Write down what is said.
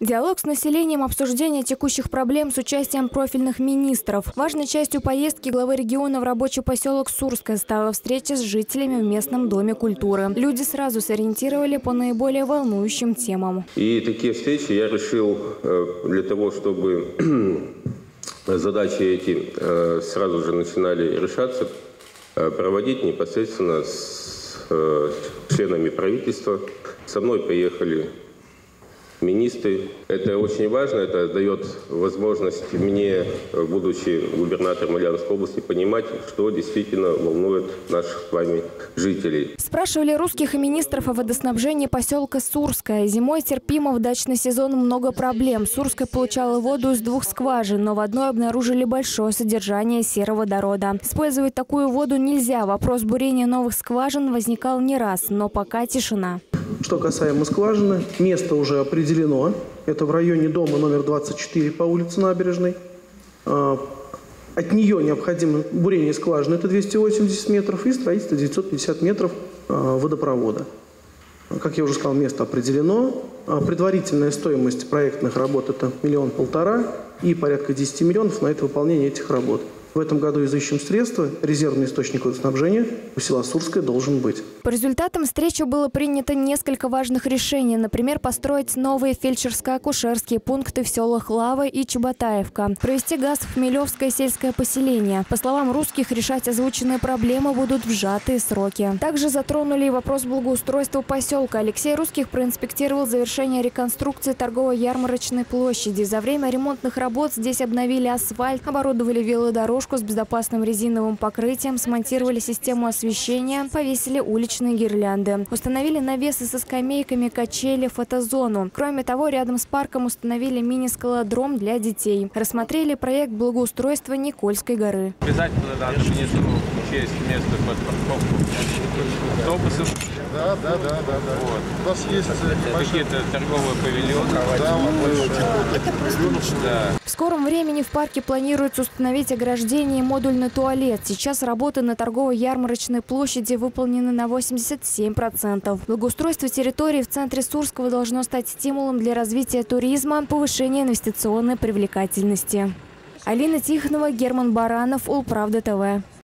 Диалог с населением, обсуждение текущих проблем с участием профильных министров. Важной частью поездки главы региона в рабочий поселок Сурская стала встреча с жителями в местном доме культуры. Люди сразу сориентировали по наиболее волнующим темам. И такие встречи я решил э, для того, чтобы задачи эти э, сразу же начинали решаться, э, проводить непосредственно с членами правительства. Со мной поехали министры. Это очень важно, это дает возможность мне, будучи губернатором Ульяновской области, понимать, что действительно волнует наших с вами жителей. Спрашивали русских и министров о водоснабжении поселка Сурская. Зимой терпимо в дачный сезон много проблем. Сурская получала воду из двух скважин, но в одной обнаружили большое содержание сероводорода. Использовать такую воду нельзя. Вопрос бурения новых скважин возникал не раз, но пока тишина. Что касаемо скважины, место уже определено. Это в районе дома номер 24 по улице Набережной. А, от нее необходимо бурение скважины, это 280 метров, и строительство 950 метров а, водопровода. Как я уже сказал, место определено. А, предварительная стоимость проектных работ – это миллион полтора и порядка 10 миллионов на это выполнение этих работ. В этом году изыщем средства. Резервный источник водоснабжения у села Сурское должен быть. По результатам встречи было принято несколько важных решений. Например, построить новые фельдшерско-акушерские пункты в селах Лава и Чеботаевка. Провести газ в Хмелевское сельское поселение. По словам русских, решать озвученные проблемы будут в сжатые сроки. Также затронули и вопрос благоустройства поселка. Алексей Русских проинспектировал завершение реконструкции торгово-ярмарочной площади. За время ремонтных работ здесь обновили асфальт, оборудовали велодорожку, дорожку с безопасным резиновым покрытием, смонтировали систему освещения, повесили уличные гирлянды. Установили навесы со скамейками, качели, фотозону. Кроме того, рядом с парком установили мини-скалодром для детей. Рассмотрели проект благоустройства Никольской горы. Обязательно надо министру учесть место под парковку автобусов. Да, да, да, да, да. Вот. У нас есть какие-то торговые павильоны. Да, Это просто да. Скором времени в парке планируется установить ограждение и модульный туалет. Сейчас работы на торгово-ярмарочной площади выполнены на 87%. Благоустройство территории в центре Сурского должно стать стимулом для развития туризма, повышения инвестиционной привлекательности. Алина Тихонова, Герман Баранов, Улправда ТВ.